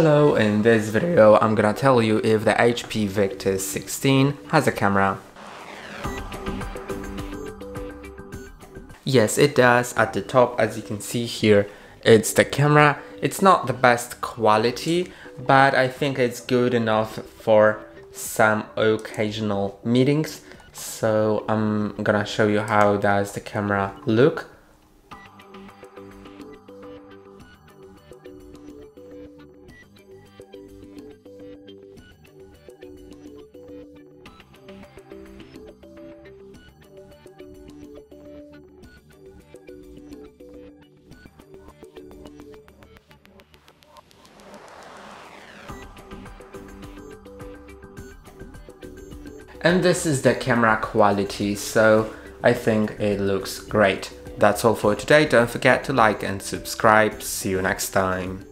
Hello, in this video I'm gonna tell you if the HP Victus 16 has a camera. Yes, it does. At the top, as you can see here, it's the camera. It's not the best quality, but I think it's good enough for some occasional meetings. So I'm gonna show you how does the camera look. And this is the camera quality, so I think it looks great. That's all for today. Don't forget to like and subscribe. See you next time.